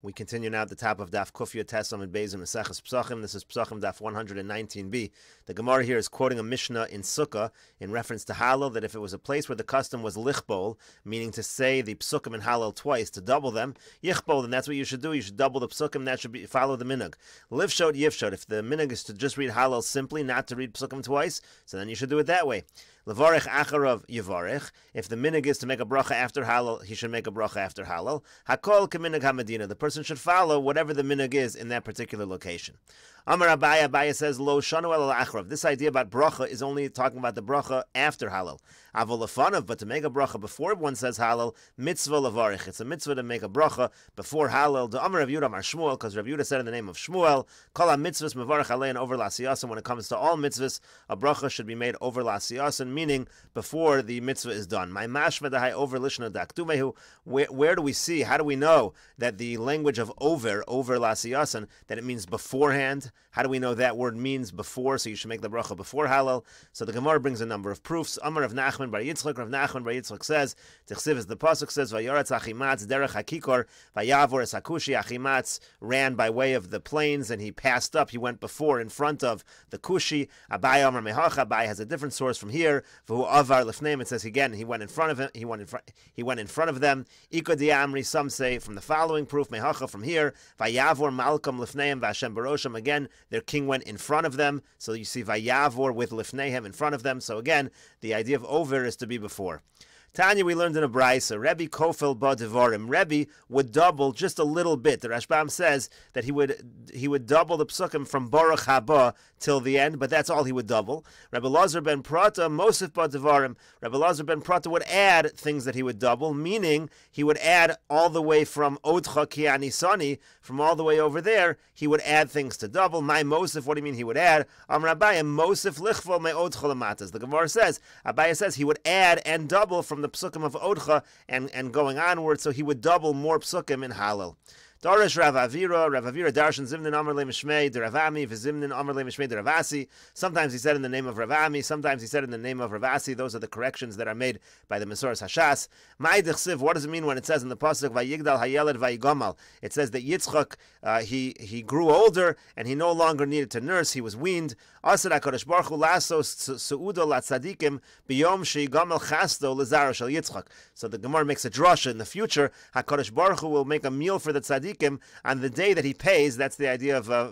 We continue now at the top of Daf Kufya Tesam and Bezim Maseches Psachim. This is Psachim Daf 119b. The Gemara here is quoting a Mishnah in Sukkah in reference to Hallel that if it was a place where the custom was lichbol, meaning to say the Psukim and Hallel twice to double them, yichbol, then that's what you should do. You should double the Psukim. That should be follow the minhag. Livshot yivshot. If the minhag is to just read Halal simply, not to read Psukim twice, so then you should do it that way. Levarich acharav yivarich. If the minhag is to make a bracha after hallel, he should make a bracha after hallel. Hakol keminig hamadina. The person should follow whatever the minhag is in that particular location. Amar Abaye, Abaye says, Lo shanu el achrav. This idea about bracha is only talking about the bracha after hallel. Avolafanav, but to make a bracha before one says hallel, mitzvah levarich. It's a mitzvah to make a bracha before hallel. The Amar Rav Yudah Shmuel, because Rav Yudah said in the name of Shmuel, Kol mitzvahs mevarich alein over lasiyasan. When it comes to all mitzvahs, a bracha should be made over lasiyasan, meaning before the mitzvah is done. My mashma dahai over lishna daktumehu. Where, where do we see, how do we know that the language of over, over lasiyasan, that it means beforehand? How do we know that word means before? So you should make the bracha before hallel. So the Gemara brings a number of proofs. Amar of Nachman bar Yitzchak, Rav Nachman bar Yitzchak says, Tichsiv is the pasuk says, Vayoratz achimatz derech hakikor, vayavor es hakushi achimatz ran by way of the plains and he passed up. He went before in front of the kushi. Abaye Amar mehacha. Abaye has a different source from here. V'hu avar lefneim. It says again he went in front of him. He went in front. He went in front of them. Iko diamri. Some say from the following proof mehacha from here. Vayavor malkam lefneim v'Hashem barosham. Again, their king went in front of them. So you see Vayavor with Lifnehem in front of them. So again, the idea of over is to be before. Tanya, we learned in a brisa, Rebbe Kofel Badivarim. Rebbe would double just a little bit. The Rashbam says that he would he would double the psukim from Baruch Haba till the end, but that's all he would double. Rebbe Lazar ben Prata, Mosif Badivarim. Rebbe Lazar ben Prata would add things that he would double, meaning he would add all the way from Odcha Kianisani, from all the way over there, he would add things to double. My Mosif, what do you mean he would add? Am Rabbi, Mosif Lichval Me Odcha Lamatas. The Gemara says, Abaye says he would add and double from the psukim of Odcha and, and going onward, so he would double more psukim in Hallel. Darish Rav Avira, Rav Avira Darshan Zimnin Amr Le Mishmei, the Rav Ami, Vizimnin Amr Le Mishmei, Rav Asi. Sometimes he said in the name of Rav Ami, sometimes he said in the name of Rav Asi. Those are the corrections that are made by the Masoras Hashas. Ma'id Siv, what does it mean when it says in the Pasuk, Vayigdal Hayeled Vayigomal? It says that Yitzchak, uh, he, he grew older and he no longer needed to nurse, he was weaned. Asad HaKadosh Baruch Hu Lasso Su'udo Latzadikim Biyom Sheigamel Chasto Lazaro Shal Yitzchak. So the Gemara makes a drasha in the future, HaKadosh Baruch Hu will make a meal for the tzaddik tzaddikim on the day that he pays. That's the idea of uh.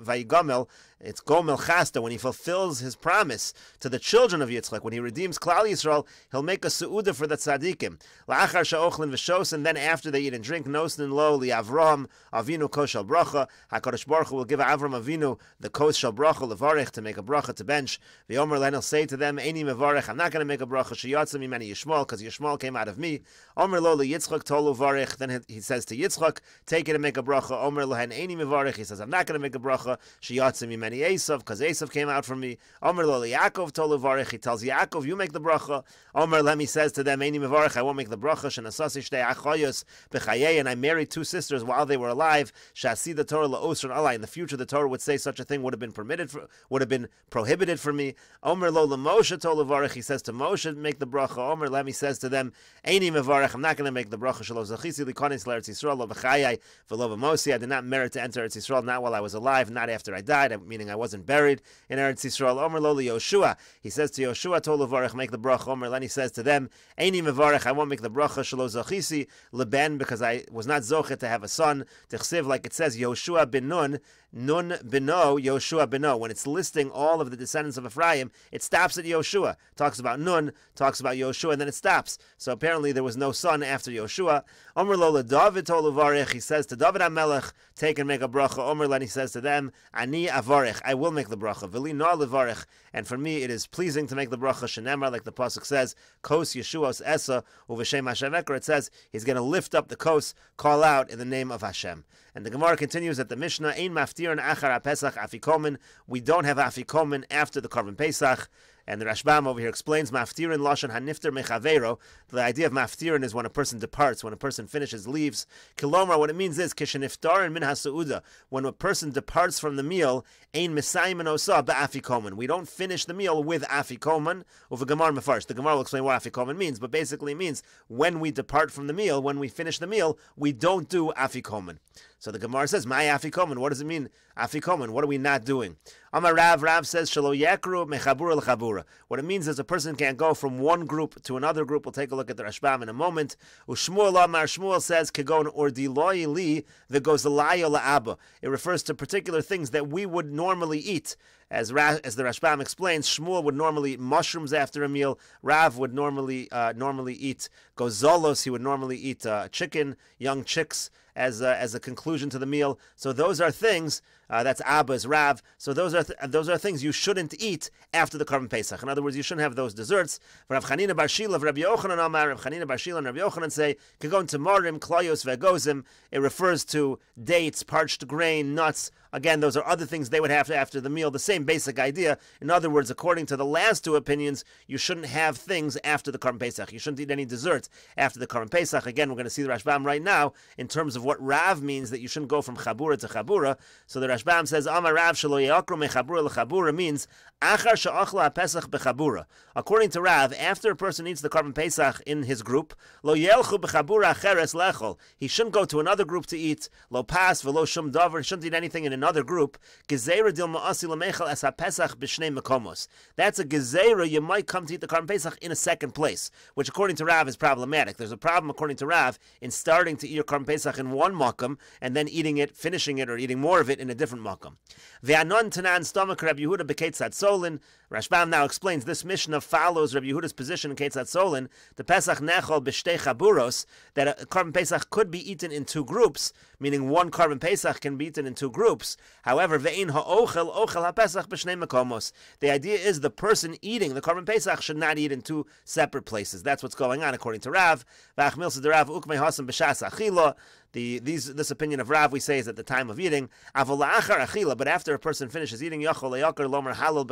It's Gomel Chasta when he fulfills his promise to the children of Yitzchak. When he redeems Klal Yisrael, he'll make a suuda for the tzaddikim. La'achar sha'ochlin v'shos, and then after they eat and drink, nosnin lo li Avram Avinu koshal bracha. Hakadosh Baruch Hu will give Avram Avinu the koshal bracha levarich to make a bracha to bench. The Omer Len will say to them, Eini mevarich. I'm not going to make a bracha sheyatzim imani Yishmael because Yishmael came out of me. Omer lo li Yitzchak tolu varich. Then he says to Yitzchak, take it and make a bracha. Omer lohen Eini mevarich. He says, I'm not going to make a bracha sheyatzim imani many Esav, because Esav came out from me. Omer lo Yaakov tolu He tells Yaakov, you make the bracha. Omer Lemi says to them, Eini mevarich, I won't make the bracha. Shenasasi shtei achayos b'chayei, and I married two sisters while they were alive. Shasi the Torah laosran alai. In the future, the Torah would say such a thing would have been permitted, for, would have been prohibited for me. Omer lo Moshe tolu He says to Moshe, make the bracha. Omer Lemi says to them, Eini mevarich, I'm not going to make the bracha. Shalo zachisi likonis l'Eretz Yisrael lo b'chayei v'lo b'mosi. I did not merit to enter Eretz Yisrael, not while I was alive, not after I died. I meaning I wasn't buried in Eretz Yisrael. Omer lo Yoshua. He says to Yoshua, Tolu make the bracha. Omer he says to them, Eini mevarech, I won't make the bracha. Shalo zachisi leben, because I was not zochet to have a son. Tichsiv, like it says, Yoshua bin Nun, Nun beno, Yoshua beno. When it's listing all of the descendants of Ephraim, it stops at Yoshua. Talks about Nun, talks about Yoshua, and then it stops. So apparently there was no son after Yoshua. Omer lo David Toluvarech. He says to David HaMelech, take and make a bracha. Omer he says to them, Ani avarech. I will make the bracha. Vili no levarech. And for me, it is pleasing to make the bracha. Shenemar, like the pasuk says, Kos Yeshuos Esa uv'shem Hashem It says he's going to lift up the kos, call out in the name of Hashem. And the Gemara continues that the Mishnah, Ein maftirin achar Pesach afikomen. We don't have afikomen after the Korban Pesach. And the Rashbam over here explains maftirin lashon hanifter mechavero. The idea of maftirin is when a person departs, when a person finishes, leaves. Kilomar, what it means is kisheniftarin min hasauda. When a person departs from the meal, ein misayim osa ba'afikomen. We don't finish the meal with afikoman. Gemar mefarsh. The gemara will explain what afikoman means, but basically it means when we depart from the meal, when we finish the meal, we don't do afikoman. So the Gemara says, "My afikomen." What does it mean, What are we not doing? Amar Rav. Rav says, "Shalo yekru mechabura lechabura." What it means is a person can't go from one group to another group. We'll take a look at the Rashbam in a moment. Ushmuel Amar Shmuel says, "Kegon or diloi li v'gozalaya la'aba." It refers to particular things that we would normally eat. As, Ra- as the Rashbam explains, Shmuel would normally eat mushrooms after a meal. Rav would normally uh, normally eat gozolos. He would normally eat uh, chicken, young chicks, as a, as a conclusion to the meal. So those are things. Uh, that's Abba's Rav. So those are th- those are things you shouldn't eat after the Karban Pesach. In other words, you shouldn't have those desserts. Rav Chanina Bar Shila, Rabbi Yochanan Amar, Rav Chanina Bar Shila and Rabbi Yochanan say, Kagon Tamarim, Kloyos Vegozim. It refers to dates, parched grain, nuts. Again, those are other things they would have to after the meal. The same basic idea. In other words, according to the last two opinions, you shouldn't have things after the Karban Pesach. You shouldn't eat any desserts after the Karban Pesach. Again, we're going to see the Rashbam right now in terms of what Rav means that you shouldn't go from Chabura to Chabura. So the Rashbam says, Amar Rav Yakru Mechabura Lechabura means Achar Pesach Bechabura. According to Rav, after a person eats the Karban Pesach in his group, Lo Yelchu Bechabura Acheres Lechol. He shouldn't go to another group to eat. Lo Pas Velo Shum Dover. He shouldn't eat anything in another group. Gezerah Dil Ma'asi Es B'Shnei Mekomos. That's a Gezerah you might come to eat the Karban Pesach in a second place, which according to Rav is problematic. There's a problem according to Rav in starting to eat your Karban Pesach in one makam and then eating it, finishing it, or eating more of it in a different makam. Ve'anon Tanan Stomach Reb Yehuda Beketzat Solin. Rashbam now explains this Mishnah follows Reb Yehuda's position in Ketzat Solin, the Pesach Nechol B'Shtei Chaburos, that a Karban Pesach could be eaten in two groups, meaning one Karban Pesach can be eaten in two groups. However, Ve'in Ha'ochel Ochel HaPesach B'Shnei Mekomos. The idea is the person eating the Karban Pesach should not eat in two separate places. That's what's going on according to Rav. V'achmil Ukmei B'Shas. The, these, this opinion of Rav we say is at the time of eating. But after a person finishes eating, halal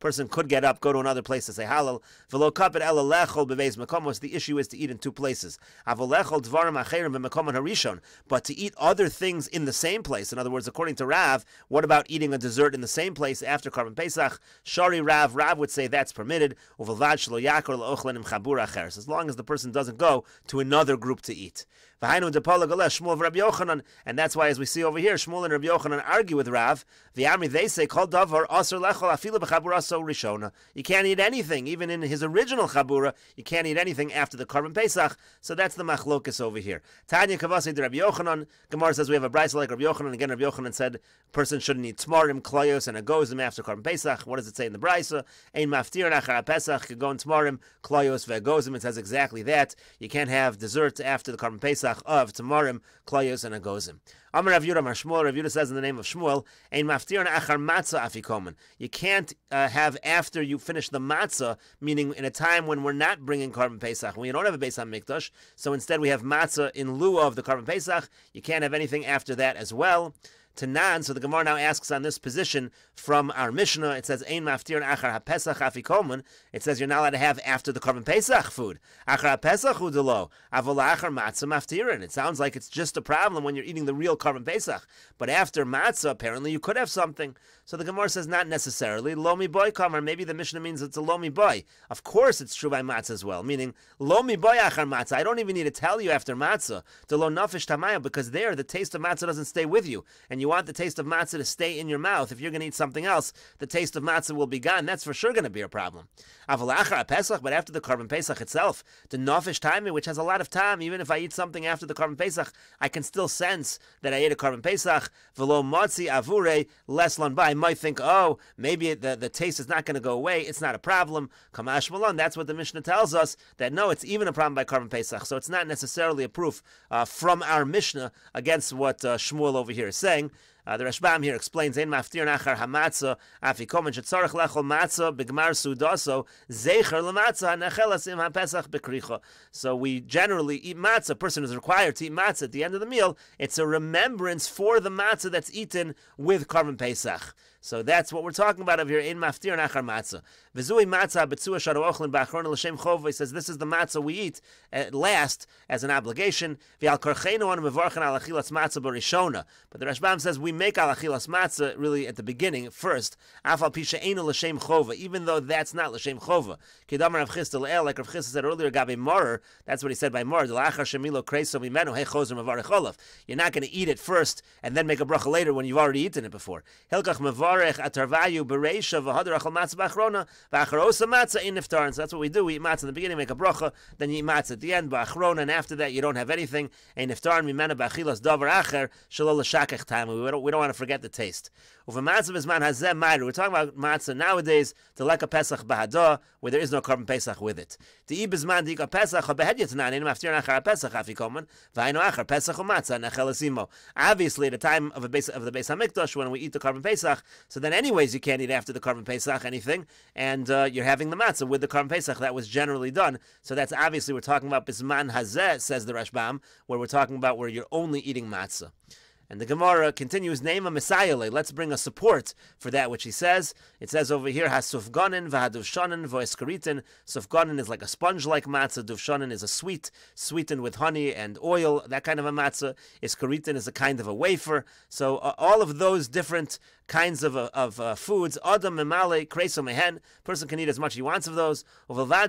person could get up, go to another place to say hallel. The issue is to eat in two places. But to eat other things in the same place, in other words, according to Rav, what about eating a dessert in the same place after Karban Pesach? Shari Rav, Rav would say that's permitted. As long as the person doesn't go to another group to eat. And that's why, as we see over here, Shmuel and Rabbi Yochanan argue with Rav. The Amri they say, "Kol davar aser lechol afilu b'chaburaso rishona." You can't eat anything, even in his original chabura. You can't eat anything after the Karban Pesach. So that's the machlokas over here. Tanya kavasi de Rabbi Yochanan. Gemara says we have a brisa like Rabbi Yochanan. Again, Rabbi Yochanan said a person shouldn't eat tmarim, kloyos, and agozim after Karban Pesach. What does it say in the brisa? Ein maftir nachar Pesach kagon tmarim, kloyos ve'agozim. It says exactly that. You can't have desserts after the Karban Pesach of Tamarim, Klayos, and Agozim. Amar Rav Yudah Shmuel, Rav Yudah says in the name of Shmuel, Ein maftir achar matzah afikomen. You can't uh, have after you finish the matzah, meaning in a time when we're not bringing Karban Pesach, you don't have a Beis HaMikdash, so instead we have matzah in lieu of the Karban Pesach. You can't have anything after that as well So the Gemara now asks on this position from our Mishnah. It says Ein maftir achar haPesach afikomen. It says you're not allowed to have after the Karban Pesach food. Achar haPesach udelo avola achar matzah maftirin. It sounds like it's just a problem when you're eating the real Karban Pesach, but after matzah apparently you could have something. So the Gemara says not necessarily lomi boy kamar. Maybe the Mishnah means it's a lomi boy. Of course it's true by matzah as well, meaning lomi boy achar matzah. I don't even need to tell you after matzah to lo nafish tamaya because there the taste of matzah doesn't stay with you and you want the taste of matzah to stay in your mouth, if you're going to eat something else, the taste of matzah will be gone. That's for sure going to be a problem. But after the Karban Pesach itself, the Nofish time, which has a lot of time, even if I eat something after the Karban Pesach, I can still sense that I ate a Karban Pesach. Velo less Lanba. I might think, oh, maybe the, the taste is not going to go away. It's not a problem. Kamash Malon. That's what the Mishnah tells us that no, it's even a problem by Karban Pesach. So it's not necessarily a proof uh, from our Mishnah against what uh, Shmuel over here is saying. Uh, the Rashbam here explains in maftir nachar hamatzah afikomen shetzarich lechol matzah b'gmar sudaso zecher lematzah nechelas im hapesach bekricha. So we generally eat matzah. A person is required to eat matzah at the end of the meal. It's a remembrance for the matzah that's eaten with Karban Pesach. So that's what we're talking about over here in Maftir Nachar Matzah. V'zui matzah betzua sharu ochlin ba'achron l'shem chova. He says this is the matzah we eat at last as an obligation. V'al korcheinu anu mevarchen al achilas matzah barishona. But the Rashbam says we make al achilas matzah really at the beginning first. Afal pisha enu l'shem chova, even though that's not l'shem chova. Kedamar Rav Chisda le'el, like Rav Chisda said earlier, gabe morer. That's what he said by morer. L'achar shemilo kreso mimenu he chozer mevarech You're not going to eat it first and then make a bracha later when you've already eaten it before. Hilkach mevarech atarvayu bereisha v'hadarachal matzah b'achrona v'acharosa matzah in niftarin. So that's what we do. We eat matzah in the beginning, make a bracha, then you eat matzah at the end, b'achrona, and after that you don't have anything. Ein niftarin mimena b'achilas davar acher shalol l'shakech time. We don't, we don't want to forget the taste. Uva matzah is man hazeh ma'ir. We're talking about matzah nowadays the like a pesach bahada where there is no korban pesach with it. To eat bizman dika pesach ha behedyatanan in after achar pesach afikoman v'ainu achar pesach matzah nechelasimo. Obviously, the time of, a base, of the Beis Hamikdash, when we eat the korban pesach, so then anyways you can't eat after the korban pesach anything, and uh, you're having the matzah with the korban pesach. That was generally done. So that's obviously we're talking about bisman hazeh, says the Rashbam, where we're talking about where you're only eating matzah. And the Gemara continues, name a Messiah. Let's bring a support for that which he says. It says over here, Hasufganin, Vahaduvshanin, Voeskaritin. Sufganin is like a sponge like matzah. Duvshanin is a sweet, sweetened with honey and oil, that kind of a matzah. Iskaritin is a kind of a wafer. So uh, all of those different kinds of, uh, of uh, foods, Adam, Memale, Kreso, Mehen, person can eat as much as he wants of those. But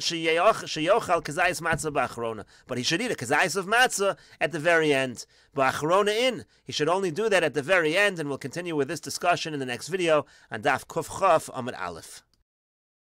he should eat a kazayis of matzah at the very end. Ba'achrona in. He should only do that at the very end, and we'll continue with this discussion in the next video on Daf Kuf Chaf Amud Aleph.